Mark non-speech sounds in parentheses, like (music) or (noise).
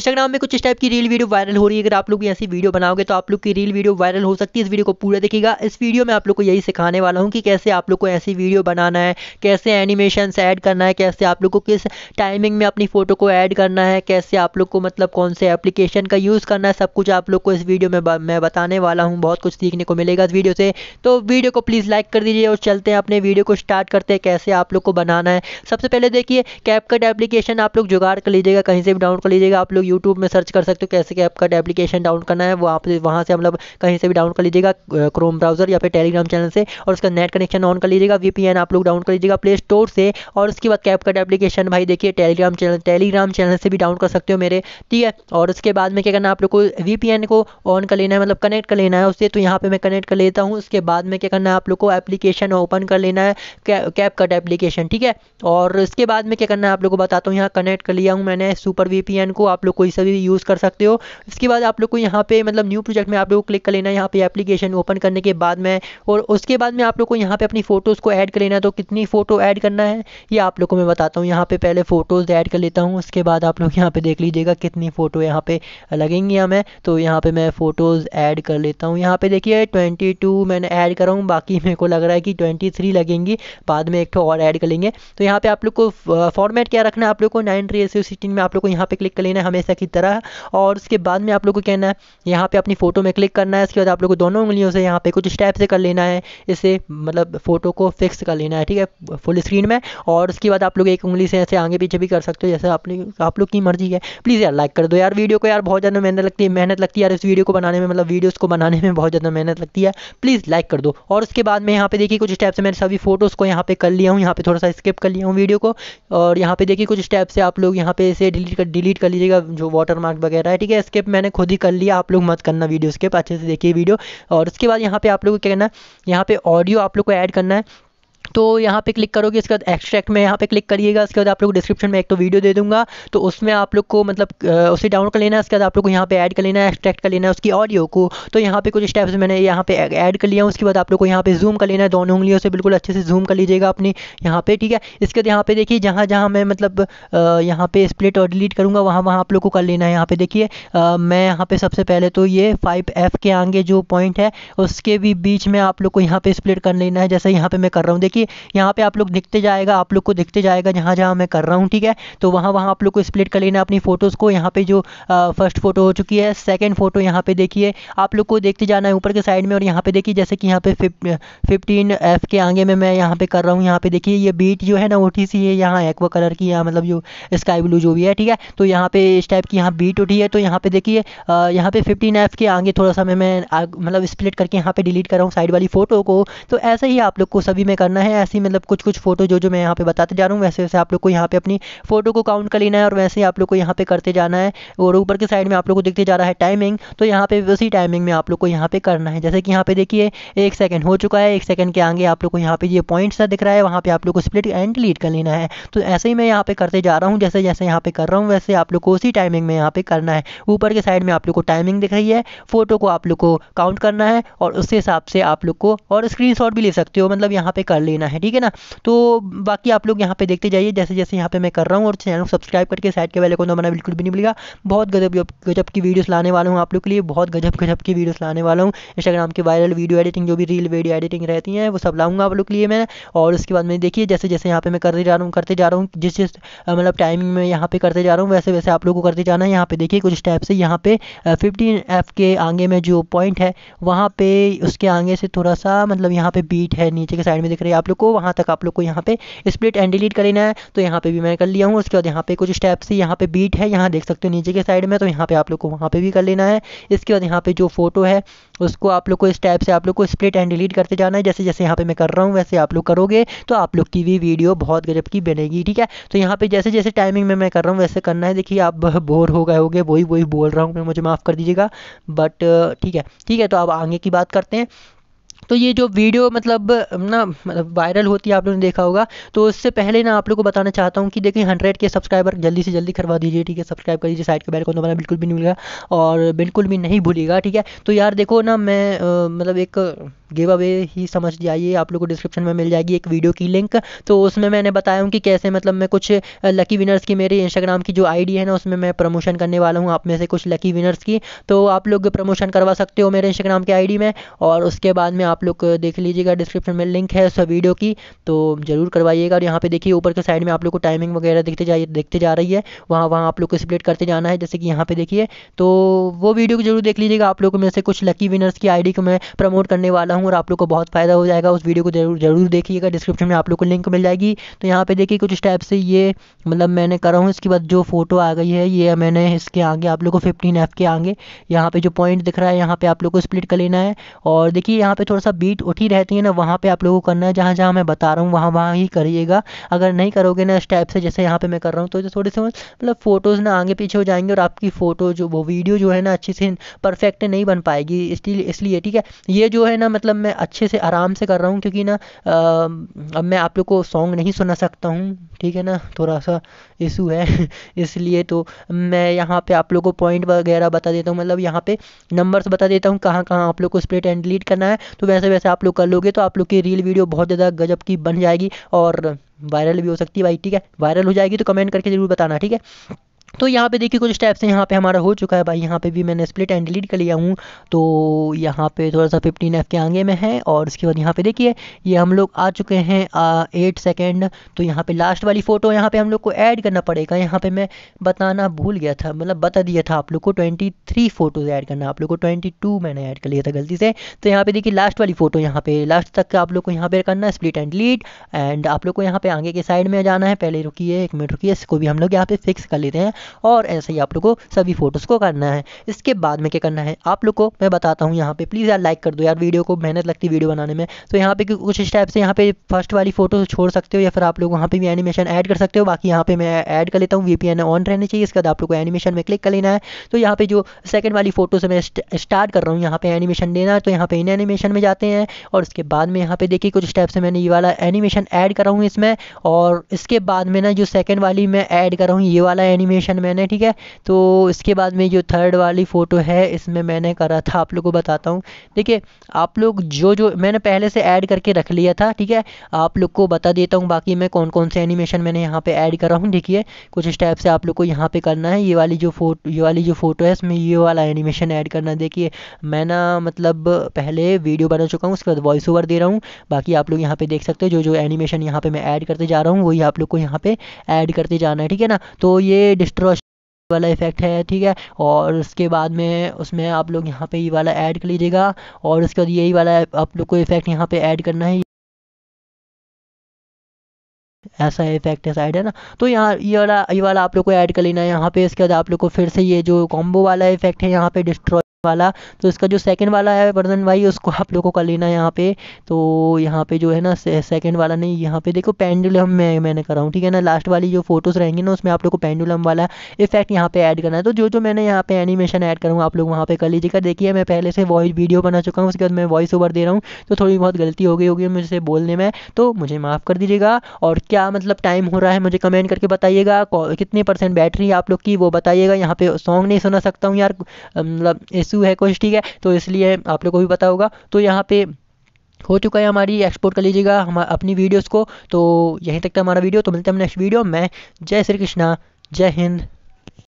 Instagram में कुछ इस टाइप की रील वीडियो वायरल हो रही है अगर आप लोग ऐसी वीडियो बनाओगे तो आप लोग की रील वीडियो वायरल हो सकती है इस वीडियो को पूरा देखिएगा इस वीडियो में आप लोग को यही सिखाने वाला हूँ कि कैसे आप लोग को ऐसी वीडियो बनाना है कैसे एनिमेशन ऐड करना है कैसे आप लोग को किस टाइमिंग में अपनी फ़ोटो को ऐड करना है कैसे आप लोग को मतलब कौन से एप्लीकेशन का यूज़ करना है सब कुछ आप लोग को इस वीडियो में मैं बताने वाला हूँ बहुत कुछ सीखने को मिलेगा इस वीडियो से तो वीडियो को प्लीज़ लाइक कर दीजिए और चलते हैं अपने वीडियो को स्टार्ट करते हैं कैसे आप लोग को बनाना है सबसे पहले देखिए कैपकट एप्लीकेशन आप लोग जुगाड़ कर लीजिएगा कहीं से भी डाउनलोड कर लीजिएगा आप लोग यूट्यूब में सर्च कर सकते हो कैसे कैपकट एप्लीकेशन डाउन करना है। वो आप वहाँ से मतलब कहीं से भी डाउन कर लीजिएगा क्रोम ब्राउज़र या फिर टेलीग्राम चैनल से और उसका नेट कनेक्शन ऑन कर लीजिएगा वीपीएन आप लोग डाउन कर लीजिएगा प्ले स्टोर से और उसके बाद कैप कैपकट एप्लीकेशन भाई देखिए टेलीग्राम चैनल टेलीग्राम चैनल से भी डाउन कर सकते हो मेरे, ठीक है? और उसके बाद में क्या करना आप लोग को वीपीएन को ऑन कर लेना है मतलब कनेक्ट कर लेना है उससे तो यहाँ पर मैं कनेक्ट कर लेता हूँ। उसके बाद में क्या करना है, आप लोग को एप्लीकेशन ओपन कर लेना है कैप कट एप्लीकेशन ठीक है? और इसके बाद में क्या करना है, आप लोग को बताता हूँ, यहाँ कनेक्ट कर लिया हूँ मैंने सुपर वीपीएन को, आप लोग कोई सा भी यूज़ कर सकते हो इसके बाद आप लोग को यहाँ पे मतलब न्यू प्रोजेक्ट में आप लोग को क्लिक कर लेना है यहाँ पे एप्लीकेशन ओपन करने के बाद में और उसके बाद में आप लोग को यहाँ पे अपनी फ़ोटोज़ को ऐड कर लेना है तो कितनी फ़ोटो ऐड करना है ये आप लोग को मैं बताता हूँ यहाँ पे पहले फ़ोटोज़ ऐड कर लेता हूँ उसके बाद आप लोग यहाँ पे देख लीजिएगा कितनी फ़ोटो यहाँ पे लगेंगी हमें तो यहाँ पे मैं फ़ोटोज़ ऐड कर लेता हूँ यहाँ पे देखिए ट्वेंटी मैंने ऐड करा हूँ बाकी मेरे को लग रहा है कि ट्वेंटी लगेंगी बाद में एक और ऐड कर लेंगे तो यहाँ पे आप लोग को फॉर्मेट क्या रखना है आप लोग को नाइन सिक्सटीन में आप लोग को यहाँ पे क्लिक कर लेना है हमेशा की तरह। और उसके बाद में आप लोग को कहना है, यहाँ पे अपनी फ़ोटो में क्लिक करना है इसके बाद आप लोग को दोनों उंगलियों से यहाँ पे कुछ स्टेप से कर लेना है, इसे मतलब फ़ोटो को फिक्स कर लेना है, ठीक है फुल स्क्रीन में। और उसके बाद आप लोग एक उंगली से ऐसे आगे पीछे भी कर सकते हो, जैसे अपनी आप लोग की मर्ज़ी है। प्लीज़ यार लाइक कर दो यार वीडियो को यार, बहुत ज़्यादा मेहनत लगती है, मेहनत लगती है यार इस वीडियो को बनाने में मतलब वीडियोज़ को बनाने में बहुत ज़्यादा मेहनत लगती है। प्लीज़ लाइक कर दो। और उसके बाद में यहाँ पे देखिए कुछ स्टेप से मैंने सभी फ़ोटोज़ को यहाँ पे कर लिया हूँ, यहाँ पे थोड़ा सा स्किप कर लिया हूँ वीडियो को। और यहाँ पे देखिए कुछ स्टेप से आप लोग यहाँ पे इसे डिलीट कर डिलीट कर लीजिएगा जो वाटर मार्क वगैरह है, ठीक है स्किप मैंने खुद ही कर लिया, आप लोग मत करना वीडियो स्किप अच्छे से देखिए वीडियो और उसके बाद यहाँ पे आप लोग को क्या करना है, यहाँ पे ऑडियो आप लोग को ऐड करना है। तो यहाँ पे क्लिक करोगे इसके बाद एक्सट्रैक्ट में यहाँ पे क्लिक करिएगा इसके बाद आप लोग डिस्क्रिप्शन में एक तो वीडियो दे दूँगा तो उसमें आप लोग को मतलब उसे डाउनलोड कर लेना है उसके बाद आप लोग को यहाँ पे ऐड कर लेना है एक्सट्रैक्ट कर लेना है उसकी ऑडियो को तो यहाँ पे कुछ स्टेप्स मैंने यहाँ पे ऐड कर लिया उसके बाद आप लोग को यहाँ पे जूम कर लेना है दोनों उंगलियों से बिल्कुल अच्छे से जूम कर लीजिएगा अपनी यहाँ पे ठीक है इसके बाद यहाँ पे देखिए जहाँ जहाँ मैं मतलब यहाँ पे स्प्लिट और डिलीट करूँगा वहाँ वहाँ आप लोग को कर लेना है यहाँ पे देखिए मैं यहाँ पे सबसे पहले तो ये फाइव एफ़ के आगे जो पॉइंट है उसके भी बीच में आप लोग को यहाँ पे स्प्लिट कर लेना है जैसे यहाँ पे मैं कर रहा हूँ देखिए यहाँ पे आप लोग दिखते जाएगा आप लोग को दिखते जाएगा जहाँ जहाँ मैं कर रहा हूँ ठीक है तो वहाँ वहाँ आप लोग को स्प्लिट कर लेना अपनी फ़ोटोज़ को यहाँ पे जो फ़र्स्ट फ़ोटो हो चुकी है सेकंड फ़ोटो यहाँ पे देखिए आप लोग को देखते जाना है ऊपर के साइड में और यहाँ पे देखिए जैसे कि यहाँ पे फिफ्टीन एफ़ के आगे में मैं यहाँ पे कर रहा हूँ यहाँ पे देखिए ये बीट जो है ना ओटी सी है यहाँ एक्वा कलर की यहाँ मतलब जो स्काई ब्लू जो भी है ठीक है तो यहाँ पे इस टाइप की यहाँ बीट उठी है तो यहाँ पे देखिए यहाँ पे फिफ्टीन एफ़ के आगे थोड़ा सा मैं मतलब स्प्लिट करके यहाँ पे डिलीट कर रहा हूँ साइड वाली फ़ोटो को तो ऐसा ही आप लोग को सभी में करना है ऐसी मतलब कुछ कुछ फ़ोटो जो जो मैं यहाँ पे बताते जा रहा हूँ वैसे वैसे आप लोग को यहाँ पे अपनी फ़ोटो को काउंट कर लेना है और वैसे ही आप लोग को यहाँ पे करते जाना है और ऊपर के साइड में आप लोग को दिखते जा रहा है टाइमिंग तो यहाँ पे उसी टाइमिंग में आप लोग को यहाँ पे करना है जैसे कि यहाँ पे देखिए एक सेकंड हो चुका है एक सेकंड के आगे आप लोग को यहाँ पे ये पॉइंट सा दिख रहा है वहाँ पे आप लोग को स्प्लिट एंड डिलीट कर लेना है तो ऐसे ही मैं यहाँ पे करते जा रहा हूँ जैसे जैसे यहाँ पे कर रहा हूँ वैसे आप लोग को उसी टाइमिंग में यहाँ पे करना है ऊपर के साइड में आप लोग को टाइमिंग दिख रही है फ़ोटो को आप लोग को काउंट करना है और उस हिसाब से आप लोग को और स्क्रीन भी ले सकते हो मतलब यहाँ पे कर लेना है, ठीक है ना? तो बाकी आप लोग यहाँ पे देखते जाइए, जैसे जैसे यहाँ पे मैं कर रहा हूँ और चैनल को सब्सक्राइब करके साइड के वाले को दबाना बिल्कुल भी नहीं मिलेगा बहुत गजब गजब की वीडियोस लाने वाला हूँ आप लोग के लिए, बहुत गजब गजब की वीडियोस लाने वाला हूँ। इंस्टाग्राम के वायरल वीडियो एडिटिंग जो भी रील वीडियो एडिटिंग रहती है, वो सब लाऊँगा आप लोग के लिए मैं। और उसके बाद में देखिए, जैसे जैसे यहाँ पे मैं करते जा रहा हूँ, करते जा रहा हूँ, जिस जिस मतलब टाइमिंग में यहाँ पे करते जा रहा हूँ, वैसे वैसे आप लोग को करते जाना है। यहाँ पे देखिए, कुछ स्टेप से यहाँ पे फिफ्टीन एफ़ के आगे में जो पॉइंट है, वहाँ पे उसके आगे से थोड़ा सा मतलब यहाँ पे बीट है, नीचे के साइड में दिख रही है। आप लोग को, वहाँ तक आप लोग को यहाँ पे स्प्लिट एंड डिलीट कर लेना है। तो यहाँ पे भी मैं कर लिया हूँ। उसके बाद यहाँ पे कुछ स्टेप से यहाँ पे बीट है। यहाँ देख सकते हो नीचे के साइड में। तो यहाँ पे आप लोग को वहाँ पे भी कर लेना है। इसके बाद यहाँ पे जो फ़ोटो है, उसको आप लोग को इस टाइप से आप लोग को स्प्लिट एंड डिलीट करते जाना है। जैसे जैसे यहाँ पे मैं कर रहा हूँ, वैसे आप लोग करोगे। तो आप लोग की भी वीडियो बहुत गजब की बनेगी, ठीक है? तो यहाँ पे जैसे जैसे टाइमिंग में मैं कर रहा हूँ, वैसे करना है। देखिए, आप बोर हो गए होगे। वही वही बोल रहा हूँ मैं। मुझे माफ़ कर दीजिएगा। बट ठीक है। ठीक है तो अब आगे की बात करते हैं। तो ये जो वीडियो मतलब ना मतलब वायरल होती है आप लोगों ने देखा होगा तो उससे पहले ना आप लोग को बताना चाहता हूँ कि देखिए हंड्रेड के सब्सक्राइबर जल्दी से जल्दी करवा दीजिए, ठीक है? सब्सक्राइब कर दीजिए साइड के बैल को दबाना बिल्कुल भी नहीं भूलेगा और बिल्कुल भी नहीं भूलेगा ठीक है? तो यार देखो ना, मैं मतलब एक गिव अवे ही समझ जाइए, आप लोग को डिस्क्रिप्शन में मिल जाएगी एक वीडियो की लिंक तो उसमें मैंने बताया हूँ कि कैसे मतलब मैं कुछ लकी विनर्स की, मेरे इंस्टाग्राम की जो आईडी है ना, उसमें मैं प्रमोशन करने वाला हूँ, आप में से कुछ लकी विनर्स की तो आप लोग प्रमोशन करवा सकते हो मेरे इंस्टाग्राम के आईडी में और उसके बाद में आप लोग देख लीजिएगा डिस्क्रिप्शन में लिंक है उस वीडियो की तो ज़रूर करवाइएगा। और यहाँ पे देखिए, ऊपर के साइड में आप लोग को टाइमिंग वगैरह देखते जाइए, देखते जा रही है। वहाँ वहाँ आप लोग को स्प्लिट करते जाना है, जैसे कि यहाँ पे देखिए। तो वो वीडियो को ज़रूर देख लीजिएगा। आप लोगों में से कुछ लकी विनर्स की आईडी को मैं प्रमोट करने वाला हूँ, और आप लोग को बहुत फ़ायदा हो जाएगा। उस वीडियो को ज़रूर ज़रूर देखिएगा। डिस्क्रिप्शन में आप लोग को लिंक मिल जाएगी। तो यहाँ पे देखिए, कुछ स्टेप से ये मतलब मैंने करा हूँ। इसके बाद जो फ़ोटो आ गई है, ये मैंने इसके आगे आप लोग को फिफ्टीन एफ़ के आगे, यहाँ पे जो पॉइंट दिख रहा है, यहाँ पे आप लोग को स्प्लिट कर लेना है। और देखिए, यहाँ पे थोड़ा सा बीट उठी रहती है ना, वहाँ पे आप लोगों को करना है, जहाँ जहाँ मैं बता रहा हूँ, वहाँ वहाँ ही करिएगा। अगर नहीं करोगे ना स्टेप से जैसे यहाँ पे मैं कर रहा हूँ तो थोड़े से मतलब फ़ोटोज़ ना आगे पीछे हो जाएँगे और आपकी फ़ोटो जो, वो वीडियो जो है ना, अच्छे से परफेक्ट नहीं बन पाएगी। इसलिए इसलिए, ठीक है? ये जो है ना मतलब मैं अच्छे से आराम से कर रहा हूँ, क्योंकि ना अब मैं आप लोग को सॉन्ग नहीं सुना सकता हूँ, ठीक है ना? थोड़ा सा इशू है, (laughs) इसलिए तो मैं यहाँ पे आप लोग को पॉइंट वगैरह बता देता हूँ मतलब यहाँ पे नंबर्स बता देता हूँ, कहाँ कहाँ आप लोग को स्प्लिट एंड डिलीट करना है। तो वैसे वैसे आप लोग कर लोगे तो आप लोग की रील वीडियो बहुत ज़्यादा गजब की बन जाएगी और वायरल भी हो सकती है भाई, ठीक है? वायरल हो जाएगी तो कमेंट करके ज़रूर बताना, ठीक है? तो यहाँ पे देखिए कुछ स्टेप्स हैं यहाँ पे हमारा हो चुका है भाई यहाँ पे भी मैंने स्प्लिट एंड डिलीट कर लिया हूँ तो यहाँ पे थोड़ा सा फिफ्टीन एफ़ के आगे में है और उसके बाद यहाँ पे देखिए ये हम लोग आ चुके हैं एट सेकेंड तो यहाँ पे लास्ट वाली फ़ोटो यहाँ पे हम लोग को ऐड करना पड़ेगा यहाँ पे मैं बताना भूल गया था मतलब बता दिया था आप लोग को ट्वेंटी थ्री फ़ोटोज़ ऐड करना आप लोग को ट्वेंटी टू मैंने ऐड कर लिया था गलती से तो यहाँ पे देखिए लास्ट वाली फ़ोटो यहाँ पे लास्ट तक आप लोग को यहाँ पे करना है स्प्लिट एंड डिलीट एंड आप लोग को यहाँ पे आगे के साइड में जाना है पहले रुकिए एक मिनट रुकिए इसको भी हम लोग यहाँ पे फिक्स कर लेते हैं और ऐसे ही आप लोग को सभी फ़ोटोज़ को करना है। इसके बाद में क्या करना है? आप लोग को मैं बताता हूँ यहाँ पे। प्लीज़ यार लाइक कर दो यार वीडियो को, मेहनत लगती है वीडियो बनाने में। तो यहाँ पे कुछ स्टेप से यहाँ पे फ़र्स्ट वाली फ़ोटो छोड़ सकते हो या फिर आप लोग वहाँ पे भी एनिमेशन ऐड कर सकते हो। बाकी यहाँ पे मैं ऐड कर लेता हूँ वी ऑन रहने चाहिए। इसके बाद आप लोग को एनिमेशन में क्लिक कर लेना है। तो यहाँ पे जो सेकंड वाली फ़ोटो से मैं स्टार्ट कर रहा हूँ, यहाँ पे एनिमेशन देना है। तो यहाँ पे इन एनिमेशन में जाते हैं और उसके बाद में यहाँ पे देखिए कुछ स्टेप से मैंने ये वाला एनिमेशन ऐड करा हूँ इसमें। और इसके बाद में ना जो सेकंड वाली मैं ऐड कर रहा हूँ, ये वाला एनिमेशन मैंने, ठीक है? तो इसके बाद में जो थर्ड वाली फ़ोटो है, इसमें मैंने करा था, आप लोग को बताता हूँ। देखिए, आप लोग जो जो, मैंने पहले से ऐड करके रख लिया था, ठीक है? आप लोग को बता देता हूँ, बाकी मैं कौन कौन से एनिमेशन मैंने यहाँ पे ऐड करा हूँ, देखिए। कुछ स्टेप से आप लोग को यहाँ पे करना है, ये वाली जो फ़ोटो ये वाली जो फ़ोटो है, इसमें ये वाला एनिमेशन ऐड करना। देखिए, मैं ना मतलब पहले वीडियो बना चुका हूँ, उसके बाद वॉइस ओवर दे रहा हूँ। बाकी आप लोग यहाँ पे देख सकते हो, जो जो एनिमेशन यहाँ पे मैं ऐड करते जा रहा हूँ, वही आप लोग को यहाँ पे ऐड करते जाना है, ठीक है ना? तो ये डिस्ट्रॉ वाला इफ़ेक्ट है, ठीक है? और उसके बाद में उसमें आप लोग यहाँ पे ये वाला ऐड कर लीजिएगा और उसके बाद यही वाला आप लोग को इफ़ेक्ट यहाँ पे ऐड करना है। ऐसा इफ़ेक्ट है साइड है ना? तो यहाँ ये वाला ये वाला आप लोग को ऐड कर लेना है यहाँ पे। इसके बाद आप लोग को फिर से ये जो कॉम्बो वाला इफ़ेक्ट है यहाँ पे डिस्ट्रॉय वाला। तो इसका जो सेकंड वाला है वर्जन भाई, उसको आप लोगों को लेना है यहाँ पे। तो यहाँ पे जो है ना सेकंड वाला नहीं, यहाँ पे देखो पेंडुलम में, मैंने करा हूँ, ठीक है ना? लास्ट वाली जो फ़ोटोज़ रहेंगी ना, उसमें आप लोग को पेंडुलम वाला इफ़ेक्ट यहाँ पे ऐड करना है। तो जो जो मैंने यहाँ पे एनिमेशन ऐड करूँगा आप लोग वहाँ पे कर लीजिएगा। देखिए, मैं पहले से वॉइस वीडियो बना चुका हूँ, उसके बाद मैं वॉइस ओवर दे रहा हूँ। तो थोड़ी बहुत गलती हो गई होगी मुझसे बोलने में तो मुझे माफ़ कर दीजिएगा। और क्या मतलब टाइम हो रहा है, मुझे कमेंट करके बताइएगा। कितनी परसेंट बैटरी आप लोग की, वो बताइएगा। यहाँ पे सॉन्ग नहीं सुना सकता हूँ यार। मतलब इशू है कुछ ठीक है तो इसलिए आप लोग को भी पता होगा। तो यहाँ पे हो चुका है हमारी एक्सपोर्ट कर लीजिएगा हम अपनी वीडियोस को। तो यहीं तक था हमारा वीडियो तो मिलते हैं हम नेक्स्ट वीडियो में। जय श्री कृष्णा, जय हिंद।